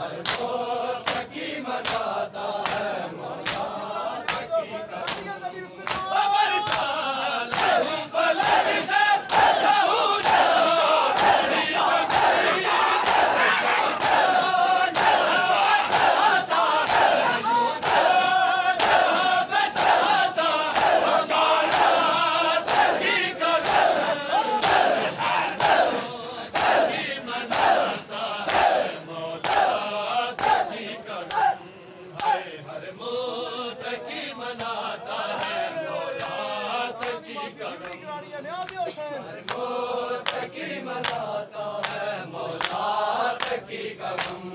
Hello. Viva, on.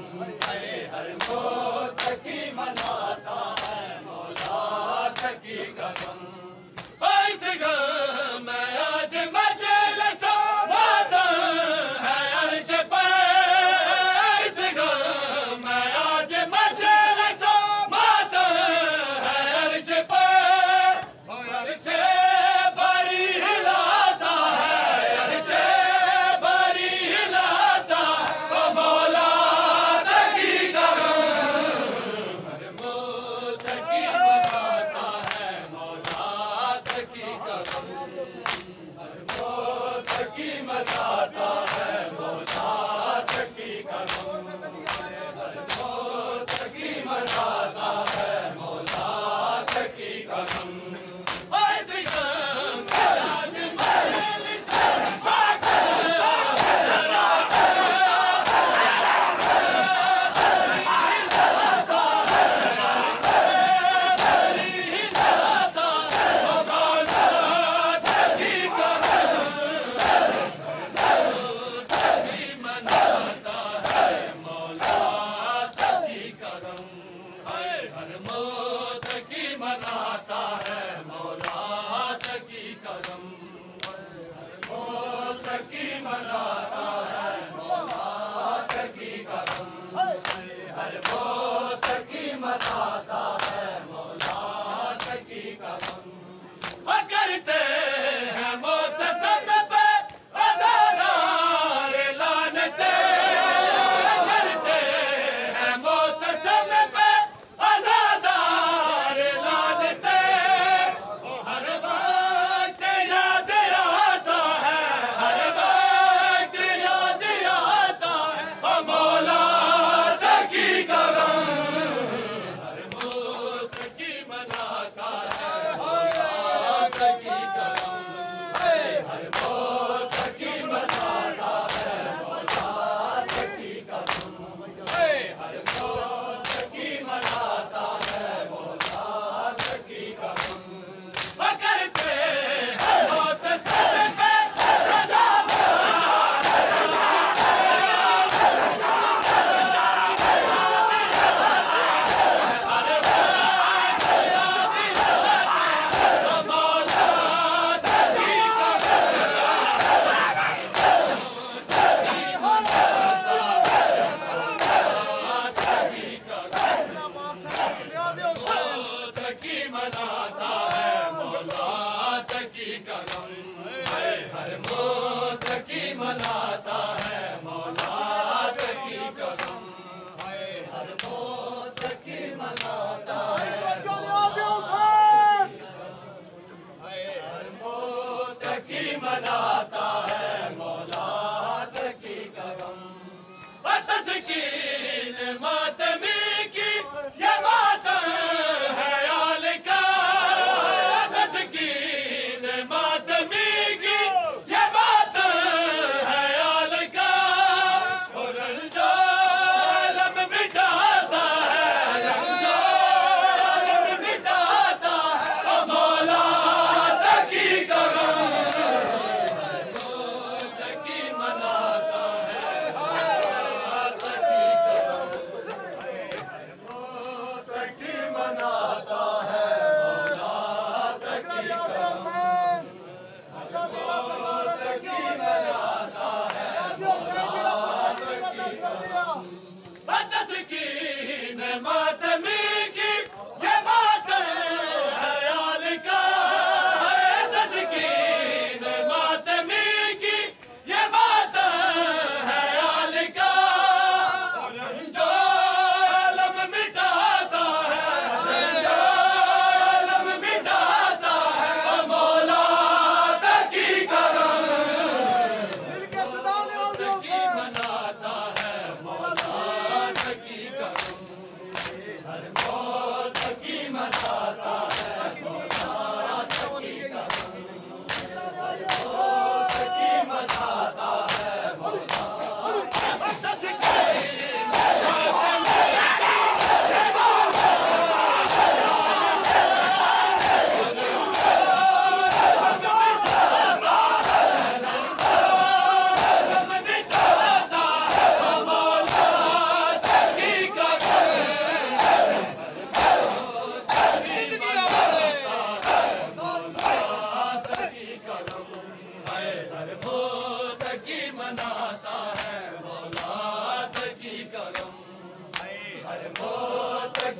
ta ta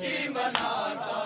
की मनाता